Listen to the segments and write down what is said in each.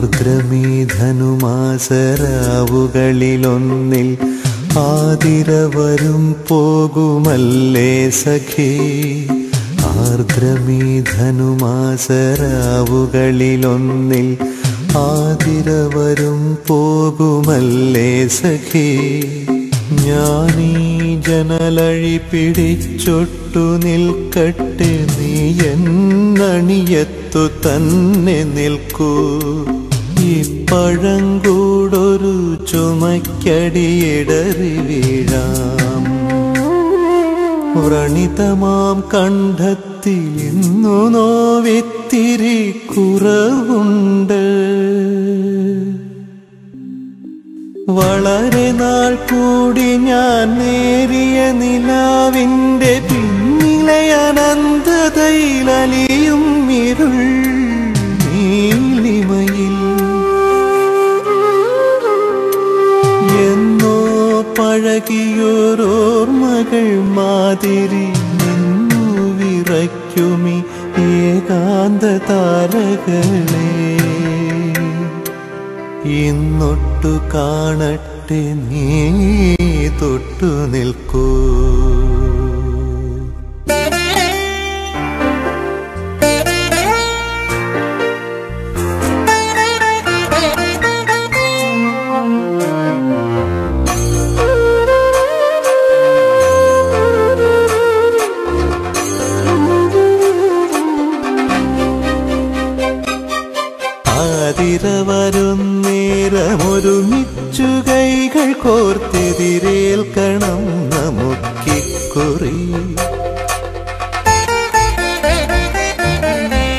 ആർദ്രമീ ധനുമാസരാവുകളിലൊന്നിൽ ആതിര വരും പോകുമല്ലേ സഖേ? ആർദ്രമീ ധനുമാസരാവുകളിലൊന്നിൽ ആതിര വരും പോകുമല്ലേ സഖേ? ഞാനീ ജനലഴി പിടിച്ചൊട്ടു നിൽക്കട്ടെ നീ എന്നണിയത്തു തന്നെ നിൽക്കൂ. ഈ പഴങ്കൂടൊരു ചുമക്കടിയിടറി വീഴാം. വ്രണിതമാം കണ്ഠത്തിൽ ഇന്നു നോവിത്തിരി കുറവുണ്ട്. വളരെ നാൾ കൂടി ഞാൻ നേരിയ നിലാവിന്റെ പിന്നിലെ അനന്തതയിലലിയും ഇന്നൊട്ടു കാണട്ടെ നീ തൊട്ടു നിൽക്കൂ. കൈകൾ കോർത്തെതിരേൽക്കണം നമുക്കിക്കുറി.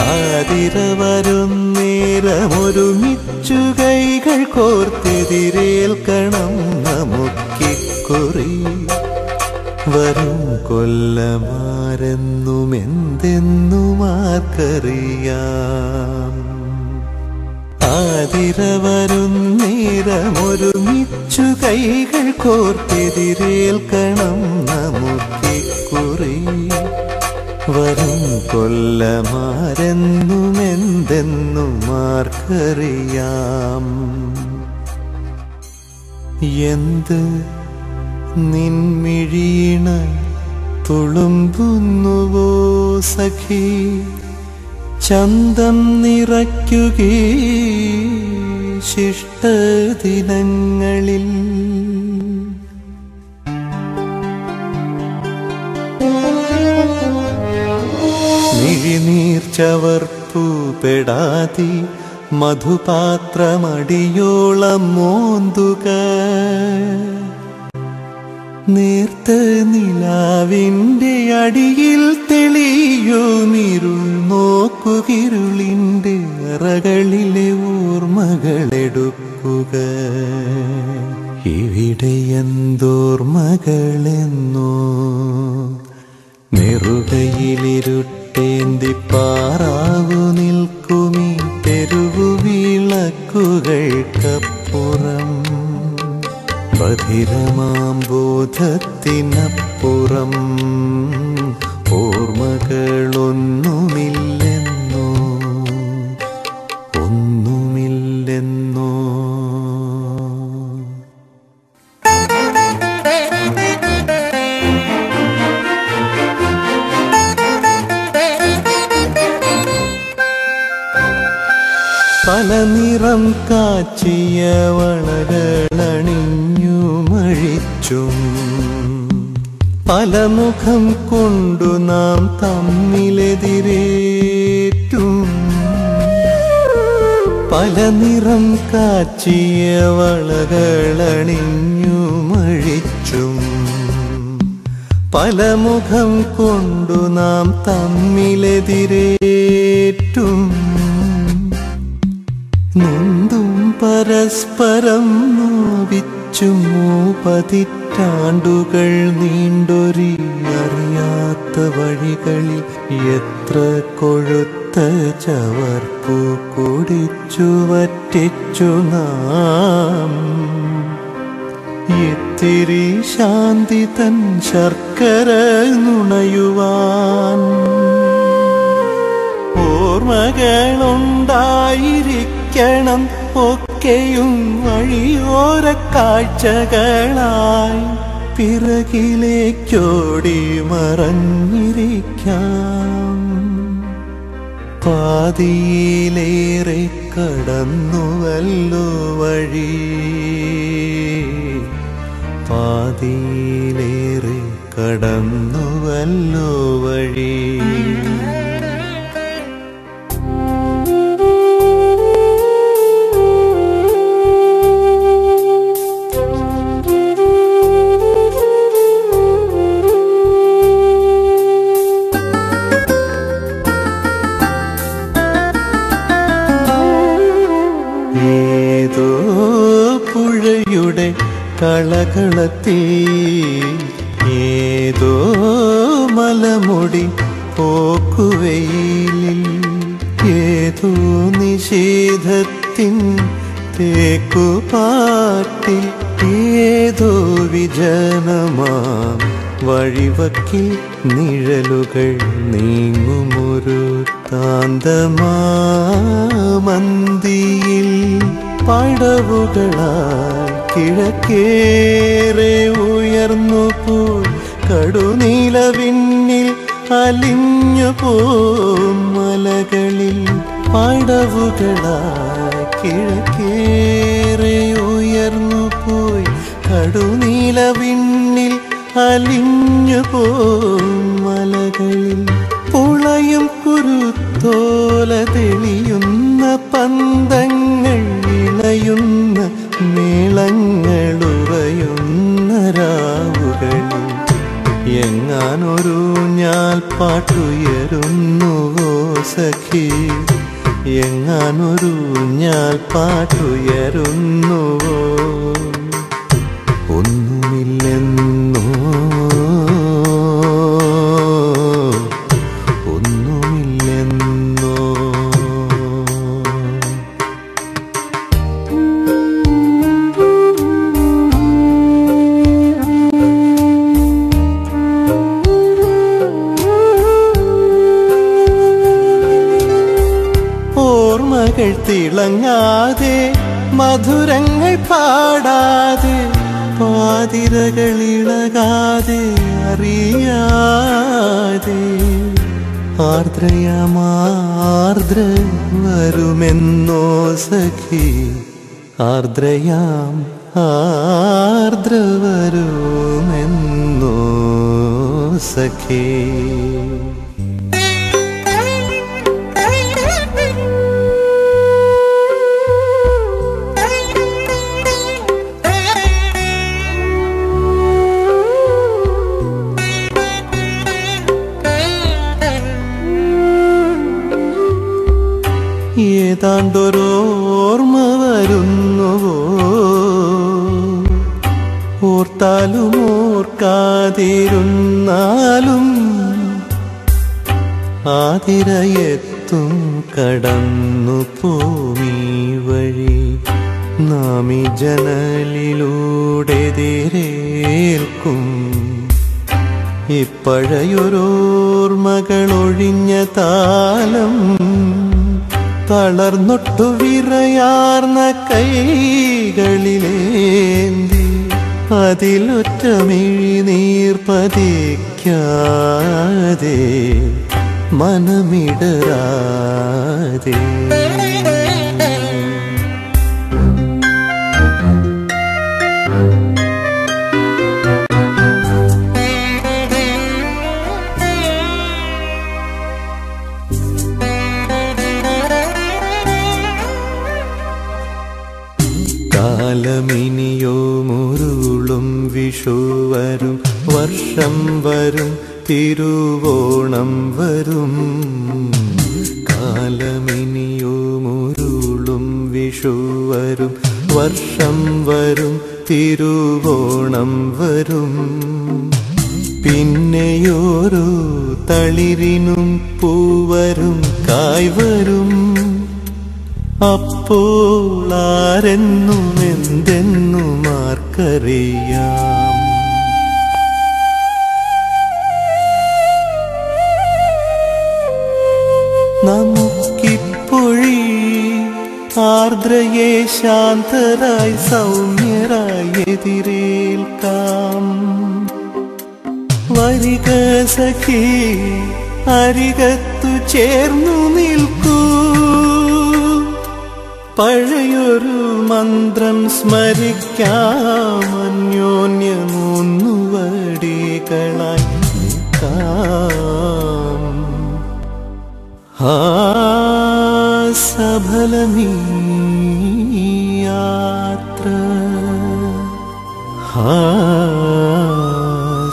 ആതിര വരുന്നേരമൊരുമിച്ചു കൈകൾ കോർത്തെതിരേൽക്കണം നമുക്കിക്കുറി. വരും കൊല്ലമാരെന്നുമെന്തെന്നുമാർക്കറിയാം. ആതിര വരും നേരമൊരുമിച്ചു കൈകൾ കോർത്തെതിരേൽക്കണം നമുക്കിക്കുറി വരും കൊല്ലമാരെന്നും എന്തെന്നും ആർക്കറിയാം. എന്ത് നിൻമിഴീണ തുളുമ്പുന്നുവോ സഖി? ചന്തം നിറയ്ക്കുകേ ശിഷ്ടദിനങ്ങളിൽ. മിഴിനീർ ചവർപ്പു പെടാതി മധുപാത്രമടിയോളം മോന്തുക. നേർത്ത നിലാവിന്റെ അടിയിൽ തെളിയോ നിരുൾ നോക്കുകിരുളിന്റെ അറകളിലെ ഓർമ്മകളെടുക്കുക. ഇവിടെ എന്തോർമ്മകളെന്നോ നെറുകയിലിരുട്ടേന്തി ബധിരമാം ബോധത്തിനപ്പുറം പല നിറം കാച്ചിയ വളകളണിഞ്ഞു മഴിച്ചും. പല മുഖം കൊണ്ടു നാം തമ്മിലെതിരേറ്റും. പല നിറം കാച്ചിയ വളകളണിഞ്ഞു മഴിച്ചും. പല മുഖം കൊണ്ടു നാം തമ്മിലെതിരേറ്റും. നൊന്തും പരസ്പരം നോവിച്ചു പതിറ്റാണ്ടുകൾ നീണ്ടൊരി അറിയാത്ത വഴികളിൽ എത്ര കൊഴുത്ത ചവർപ്പു കുടിച്ചു വറ്റിച്ചു നാം. ഇത്തിരി ശാന്തി തൻ ശർക്കര നുണയുവാൻ ഓർമ്മകളുണ്ടായിരിക്ക ജീവിക്കണം ഒക്കെയും വഴിയോര കാഴ്ചകളായി പിറകിലേക്കോടി മറഞ്ഞിരിക്കാം. പാതിയിലേറെ കടന്നുവല്ലോ വഴി. പാതിയിലേറെ കടന്നുവല്ലോ വഴി. പുഴയുടെ കളകളത്തിൽ ഏതോ മലമുടി പോക്കുവെയിലിൽ ഏതോ നിഷേധത്തിൻ തേക്കുപാട്ടിൽ ഏതോ വിജനമാം വഴിവക്കിൽ നിഴലുകൾ നീങ്ങുമൊരു താന്തമാമന്തിയിൽ പടവുകളാൽ കിഴക്കേറെ ഉയർന്നു പോയി കടുനീലവിണ്ണിൽ അലിഞ്ഞു പോം. മലകളിൽ പടവുകളാൽ കിഴക്കേറെ ഉയർന്നു പോയി കടുനീലവിണ്ണിൽ അലിഞ്ഞു പോം. മലകളിൽ പുളയും കുരുത്തോല തെളിയുന്ന പന്തങ്ങൾ ഇളയുന്ന എങ്ങാനൊരു ഞാൻ പാട്ടുയരുന്നുവോ സഖി. എങ്ങാനൊരു ഞാൻ പാട്ടുയരുന്നുവോ ഓർമ്മകൾ തിളങ്ങാതെ മധുരങ്ങൾ പാടാതെ പാതിരകൾ ഇളകാതെ അറിയാതെ. ആർദ്രയമാർദ്ര വരുമെന്നോ സഖി ആർദ്രയാം ആർദ്ര വരുമെന്നോ സഖി. ഏതാണ്ടൊരോർമ്മ വരുന്നുവോ? ഓർത്താലും ഓർക്കാതിരുന്നാലും ആതിരയെത്തും കടന്നു പോമീ വഴി. നാമി ജനലിലൂടെ തിരേൽക്കും ഇപ്പഴയൊരോർമ്മകളൊഴിഞ്ഞ താലം തളർന്നൊട്ടു വിറയാർന്ന കൈകളിലേന്തി അതിലൊറ്റ മിഴിനീർ പതിക്കാതെ മനമിടരാതെ. തിരുവോണം വരും. കാലമിനിയുമുരുളും വിഷു വരും വർഷം വരും തിരുവോണം വരും. പിന്നെയോരോ തളിരിനും പൂവരും കായ്വരും അപ്പോൾ ആരെന്നും എന്തെന്നും ആർദ്രയെ ശാന്തരായി സൗമ്യരായി എതിരേൽക്കാം. വരിക സഖി അരികത്തു ചേർന്നു നിൽക്കൂ. പഴയൊരു മന്ത്രം സ്മരിക്കാം അന്യോന്യമൊന്നുവടികളായി ആ സഫലമീ ആ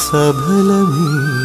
സഫലമീ യാത്ര